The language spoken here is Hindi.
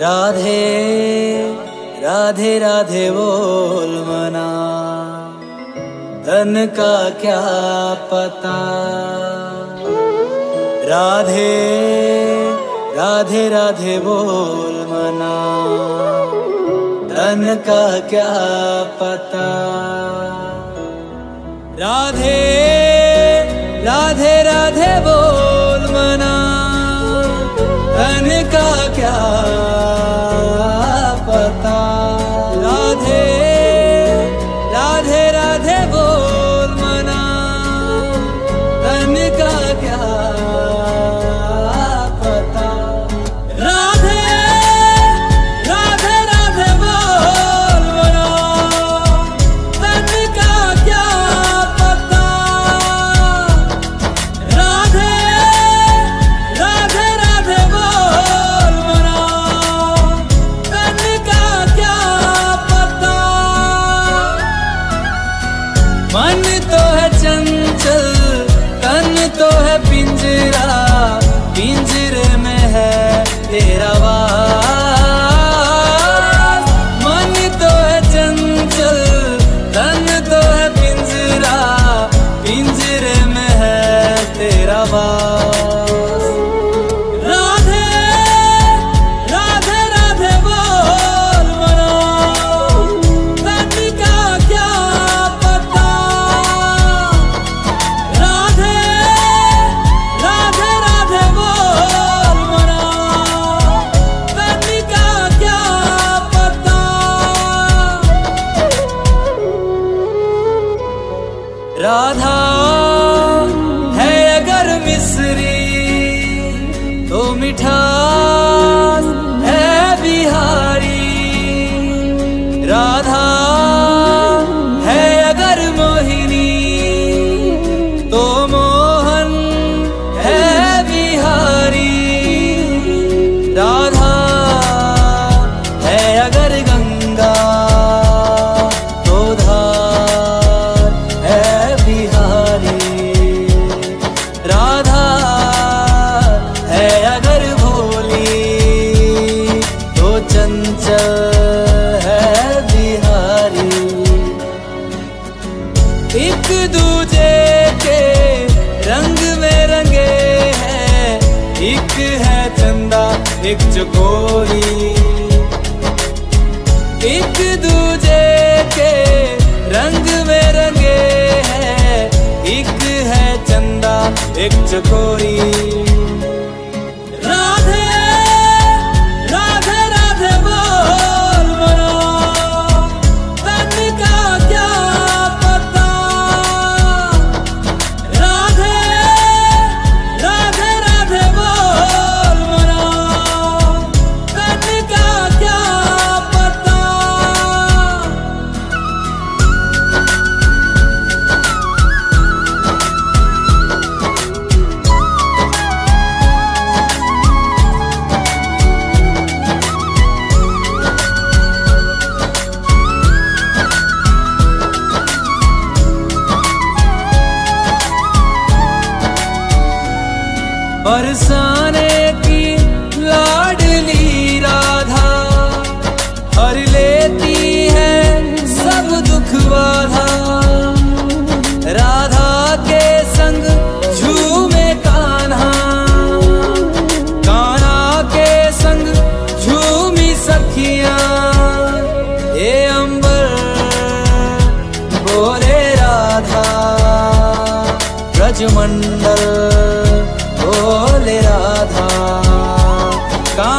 राधे राधे राधे बोल मना। धन का क्या पता? राधे राधे राधे बोल मना। धन का क्या पता? राधे राधे राधे बोल तेरा वास। मन तो है चंचल तन तो है पिंजरा, पिंजरे में है तेरा वास। राधा एक दूजे के रंग में रंगे हैं। एक है चंदा, एक चकोरी। एक दूजे के रंग में रंगे हैं। एक है चंदा, एक चकोरी। मंडल बोले राधा का